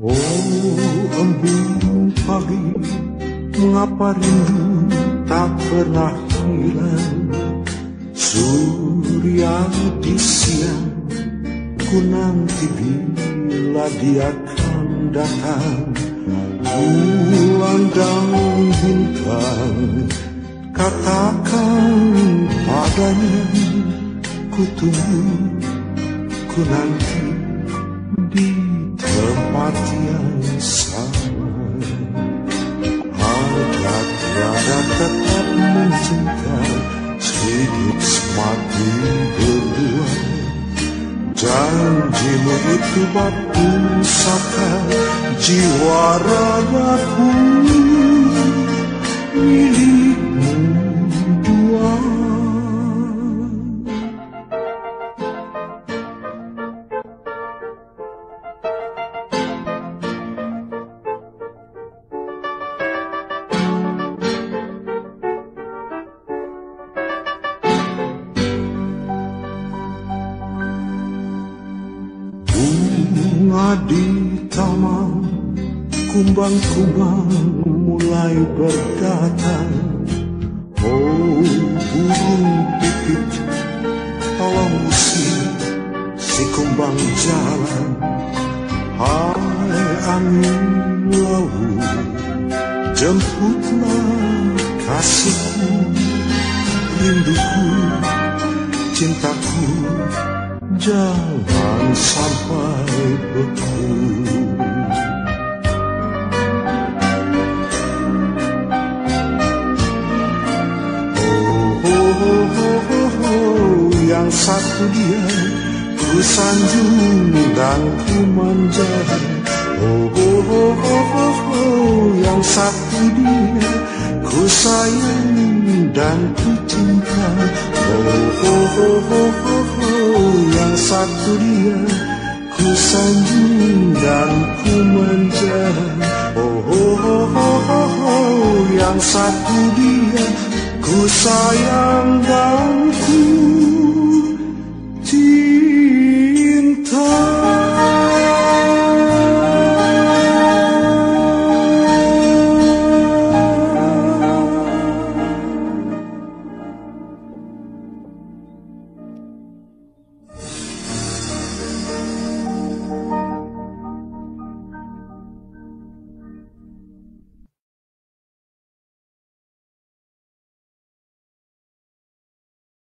Oh embun pagi Mengapa rindu tak pernah hilang? Surya di siang Ku nanti bila dia akan datang. Bulan dan bintang Katakan padanya Ku tunggu, ku nanti tempat yang sama Ada tiada tetap mencinta Hidup semakin berdua Janjimu itu batu saka Jiwa ragaku Bunga di taman Kumbang-kumbang mulai berdatang Oh burung pipit Tolong usir si kumbang jalan. Hai angin laut Jemputlah kasihku Rinduku Cintaku Jangan sampai beku Oh, oh, oh, oh, oh, oh, yang satu dia Ku sanjung dan ku manja Oh, oh, oh, oh, oh, oh, yang satu dia Ku sayang dan ku cinta. Oh, oh, oh, oh, oh, satu dia Ku sanjung dan ku manja Oh, oh, oh, oh, oh, oh, yang satu dia Ku sayang dan